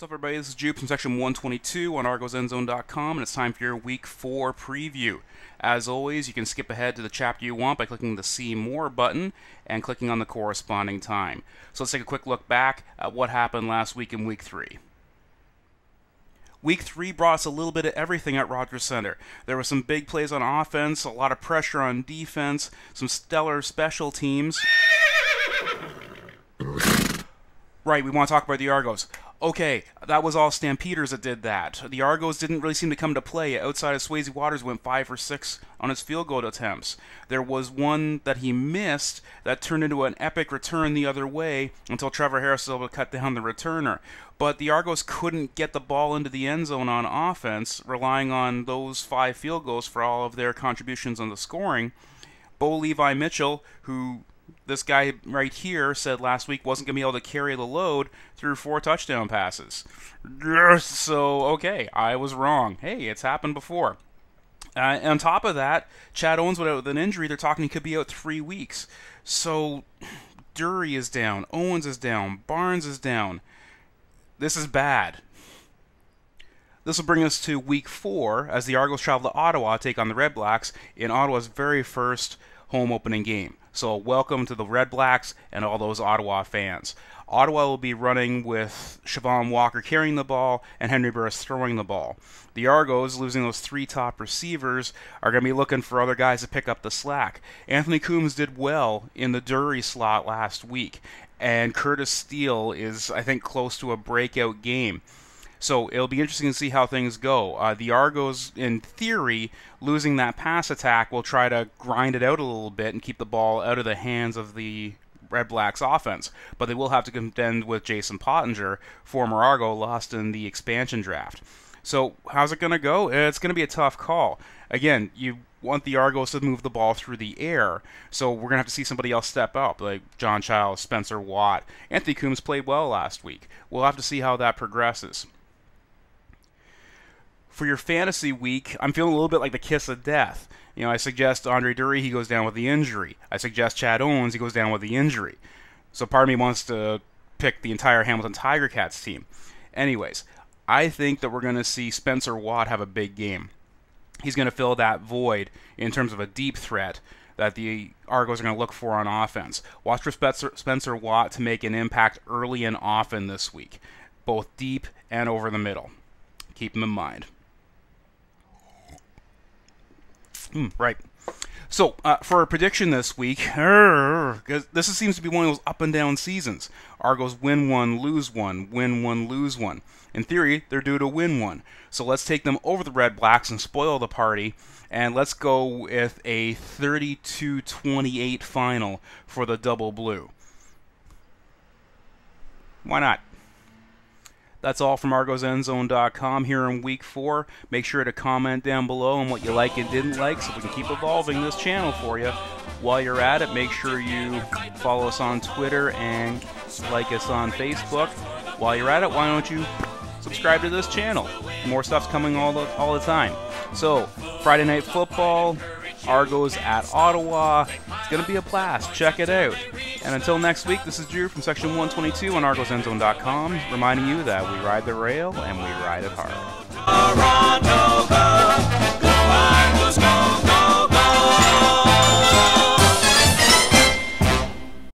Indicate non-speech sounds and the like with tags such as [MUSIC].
What's up, everybody? This is Jube from section 122 on ArgosEndzone.com, and it's time for your Week 4 preview. As always, you can skip ahead to the chapter you want by clicking the See More button and clicking on the corresponding time. So let's take a quick look back at what happened last week in Week 3. Week 3 brought us a little bit of everything at Rogers Centre. There were some big plays on offense, a lot of pressure on defense, some stellar special teams. [COUGHS] Right, we want to talk about the Argos. Okay, that was all Stampeders that did that. The Argos didn't really seem to come to play. Outside of Swayze Waters went five for six on his field goal attempts. There was one that he missed that turned into an epic return the other way until Trevor Harris was able to cut down the returner. But the Argos couldn't get the ball into the end zone on offense, relying on those five field goals for all of their contributions on the scoring. Bo Levi Mitchell, who this guy right here said last week wasn't going to be able to carry the load through four touchdown passes. So, okay, I was wrong. Hey, it's happened before. Uh, on top of that, Chad Owens with an injury. They're talking he could be out three weeks. So, Durie is down. Owens is down. Barnes is down. This is bad. This will bring us to week four as the Argos travel to Ottawa to take on the Redblacks in Ottawa's very first home opening game. So, welcome to the Redblacks and all those Ottawa fans. Ottawa will be running with Chevon Walker carrying the ball and Henry Burris throwing the ball. The Argos, losing those three top receivers, are going to be looking for other guys to pick up the slack. Anthony Coombs did well in the Durie slot last week, and Curtis Steele is, I think, close to a breakout game. So it'll be interesting to see how things go. Uh, the Argos, in theory, losing that pass attack will try to grind it out a little bit and keep the ball out of the hands of the Redblacks offense, but they will have to contend with Jason Pottinger, former Argo, lost in the expansion draft. So how's it going to go? It's going to be a tough call. Again, you want the Argos to move the ball through the air, so we're going to have to see somebody else step up, like John Chiles, Spencer Watt. Anthony Coombs played well last week. We'll have to see how that progresses for your fantasy week, I'm feeling a little bit like the kiss of death. You know, I suggest Andre Durie, he goes down with the injury. I suggest Chad Owens, he goes down with the injury. So part of me wants to pick the entire Hamilton Tiger Cats team. Anyways, I think that we're going to see Spencer Watt have a big game. He's going to fill that void in terms of a deep threat that the Argos are going to look for on offense. Watch for Spencer, Spencer Watt to make an impact early and often this week, both deep and over the middle. Keep him in mind. Mm, right. So, uh, for a prediction this week, this seems to be one of those up and down seasons. Argos win one, lose one, win one, lose one. In theory, they're due to win one. So let's take them over the Redblacks and spoil the party, and let's go with a 32 28 final for the Double Blue. Why not? That's all from ArgosEndzone.com here in week four. Make sure to comment down below on what you like and didn't like so we can keep evolving this channel for you. While you're at it, make sure you follow us on Twitter and like us on Facebook. While you're at it, why don't you subscribe to this channel? More stuff's coming all the, all the time. So, Friday Night Football, Argos at Ottawa. To be a blast. Check it out. And until next week, this is Drew from Section 122 on ArgosEndzone.com, reminding you that we ride the rail and we ride it hard.